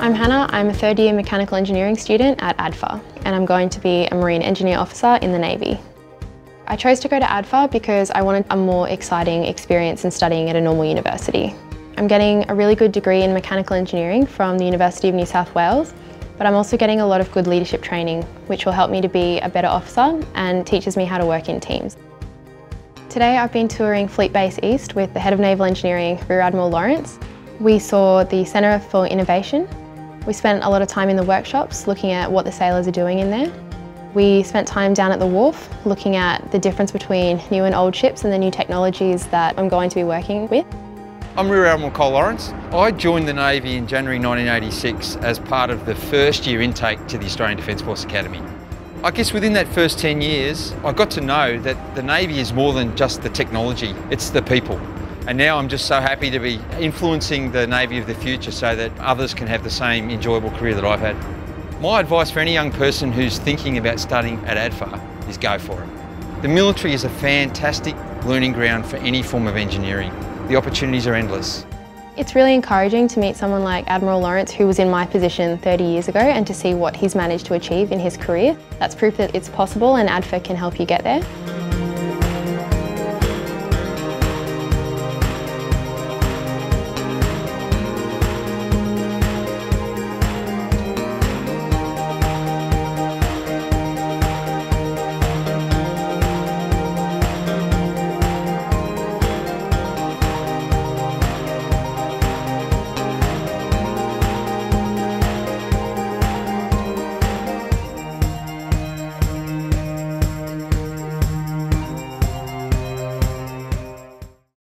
I'm Hannah. I'm a third year mechanical engineering student at ADFA and I'm going to be a Marine Engineer Officer in the Navy. I chose to go to ADFA because I wanted a more exciting experience in studying at a normal university. I'm getting a really good degree in mechanical engineering from the University of New South Wales but I'm also getting a lot of good leadership training which will help me to be a better officer and teaches me how to work in teams. Today I've been touring Fleet Base East with the Head of Naval Engineering, Rear Admiral Lawrence. We saw the Centre for Innovation we spent a lot of time in the workshops looking at what the sailors are doing in there. We spent time down at the wharf looking at the difference between new and old ships and the new technologies that I'm going to be working with. I'm Rear Admiral Col Lawrence. I joined the Navy in January 1986 as part of the first year intake to the Australian Defence Force Academy. I guess within that first 10 years, I got to know that the Navy is more than just the technology, it's the people. And now I'm just so happy to be influencing the Navy of the future so that others can have the same enjoyable career that I've had. My advice for any young person who's thinking about studying at ADFA is go for it. The military is a fantastic learning ground for any form of engineering. The opportunities are endless. It's really encouraging to meet someone like Admiral Lawrence who was in my position 30 years ago and to see what he's managed to achieve in his career. That's proof that it's possible and ADFA can help you get there.